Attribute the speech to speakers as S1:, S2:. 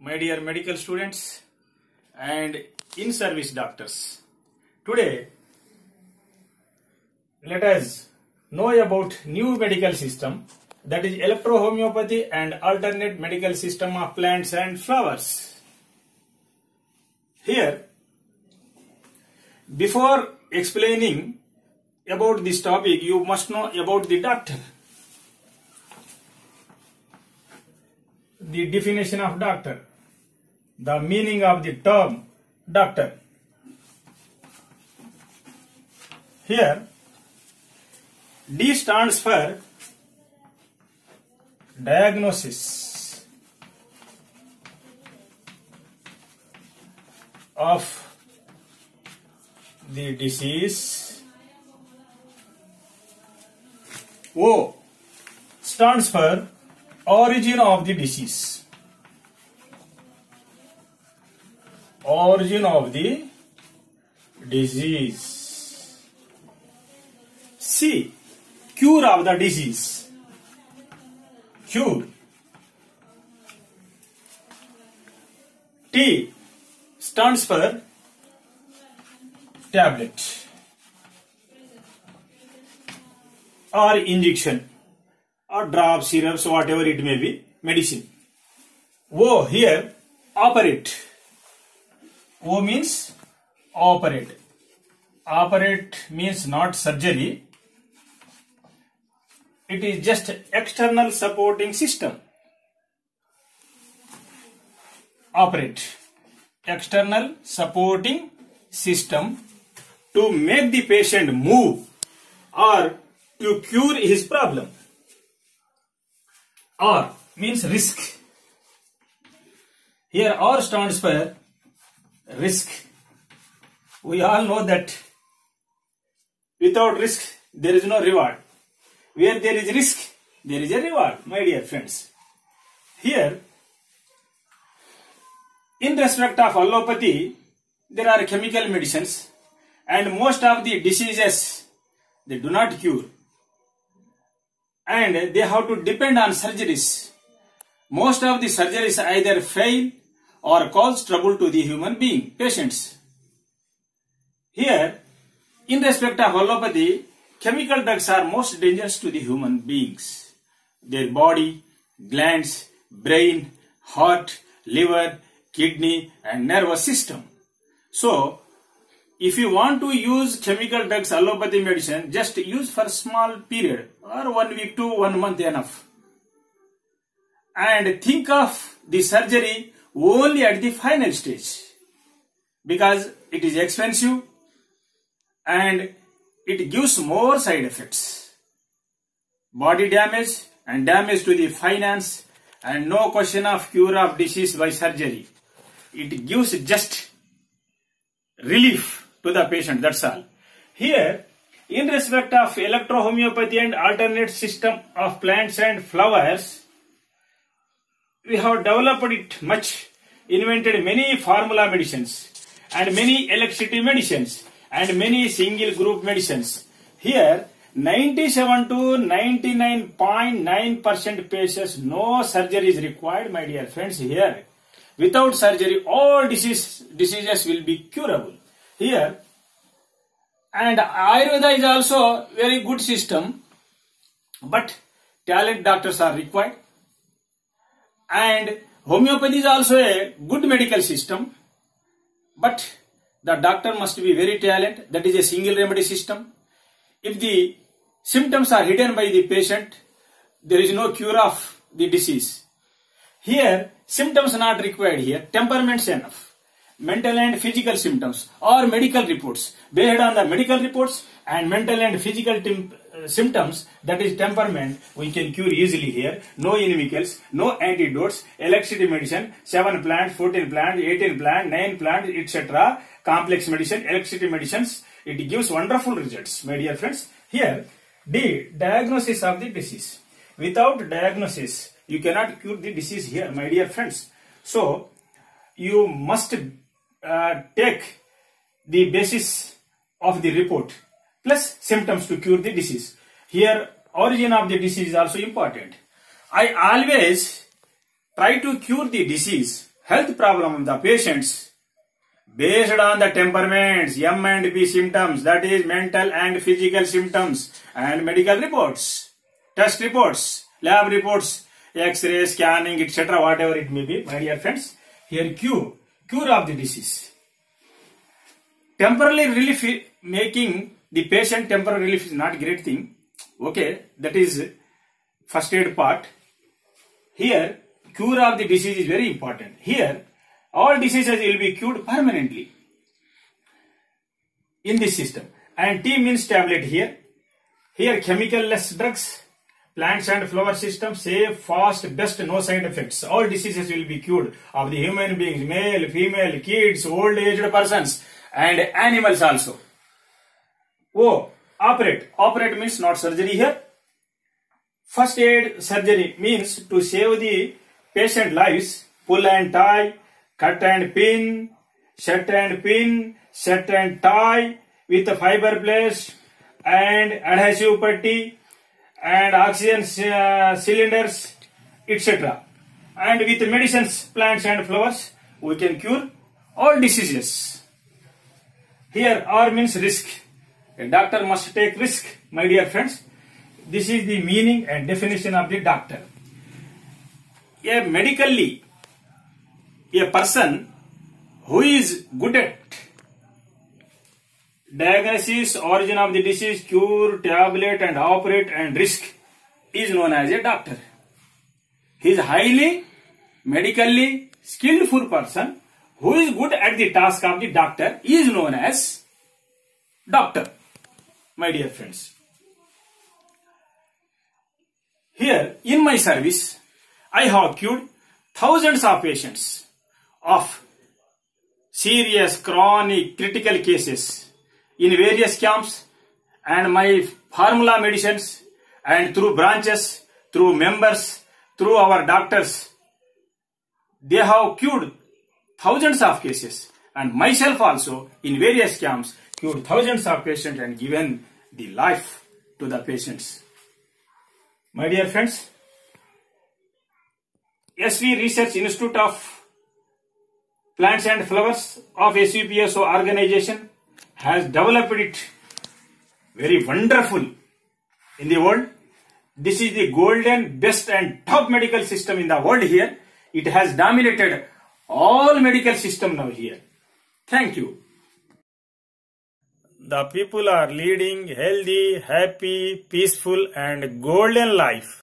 S1: my dear medical students and in service doctors. Today, let us know about new medical system that is electrohomeopathy and alternate medical system of plants and flowers. Here, before explaining about this topic, you must know about the doctor. The definition of doctor, the meaning of the term doctor. Here, D stands for diagnosis of the disease. O stands for origin of the disease. Origin of the disease. C cure of the disease. Cure. T stands for tablet or injection or drop syrups whatever it may be medicine o here operate o means operate. Operate means not surgery. It is just external supporting system. Operate. External supporting system to make the patient move or to cure his problem. Or means risk. Here R stands for risk. We all know that without risk there is no reward. Where there is risk there is a reward my dear friends. Here in respect of allopathy there are chemical medicines and most of the diseases they do not cure. And they have to depend on surgeries. Most of the surgeries either fail or cause trouble to the human being patients. Here in respect of allopathy chemical drugs are most dangerous to the human beings. Their body glands brain heart liver kidney and nervous system. So if you want to use chemical drugs allopathy medicine just use for small period or one week to one month enough. And think of the surgery only at the final stage. Because it is expensive and it gives more side effects. Body damage and damage to the finance and no question of cure of disease by surgery. It gives just relief to the patient that's all. Here in respect of electrohomeopathy and alternate system of plants and flowers we have developed it much invented many formula medicines and many electricity medicines and many single group medicines. Here 97 to 99.9 percent patients no surgery is required my dear friends here. Without surgery all disease, diseases will be curable. Here and ayurveda is also very good system but talent doctors are required. And homeopathy is also a good medical system but the doctor must be very talented. That is a single remedy system. If the symptoms are hidden by the patient there is no cure of the disease. Here symptoms are not required here. Temperaments enough. Mental and physical symptoms or medical reports. Based on the medical reports and mental and physical symptoms that is temperament we can cure easily here. No inimicals no antidotes electricity medicine 7 plant 14 plant 18 plant 9 plant etc complex medicine electricity medicines it gives wonderful results my dear friends. Here d diagnosis of the disease. Without diagnosis you cannot cure the disease here my dear friends. So you must uh, take the basis of the report plus symptoms to cure the disease. Here, origin of the disease is also important. I always try to cure the disease health problem of the patients based on the temperaments, M and P symptoms, that is mental and physical symptoms, and medical reports, test reports, lab reports, X-ray, scanning, etc., whatever it may be, my dear friends. Here, cure, cure of the disease. Temporarily relief, making the patient temporary relief is not a great thing. Okay, that is first aid part. Here, cure of the disease is very important. Here, all diseases will be cured permanently in this system. And T means tablet here. Here, chemical-less drugs, plants and flower system, safe, fast, best, no side effects. All diseases will be cured of the human beings, male, female, kids, old-aged persons, and animals also. Oh, operate. Operate means not surgery here. First aid surgery means to save the patient lives, pull and tie, cut and pin, set and pin, set and tie with a fiber place and adhesive putty and oxygen uh, cylinders, etc. And with medicines, plants and flowers, we can cure all diseases. Here R means risk. A doctor must take risk, my dear friends. This is the meaning and definition of the doctor. A medically, a person who is good at diagnosis, origin of the disease, cure, tablet and operate and risk is known as a doctor. He is highly medically skillful person who is good at the task of the doctor is known as doctor. My dear friends. Here in my service, I have cured thousands of patients of serious, chronic, critical cases in various camps and my formula medicines and through branches, through members, through our doctors, they have cured thousands of cases and myself also in various camps cured thousands of patients and given the life to the patients. My dear friends, SV Research Institute of Plants and Flowers of SVPSO organization has developed it very wonderful in the world. This is the golden, best and top medical system in the world here. It has dominated all medical system now here. Thank you. The people are leading healthy, happy, peaceful and golden life.